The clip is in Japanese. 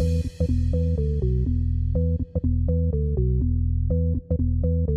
フッ。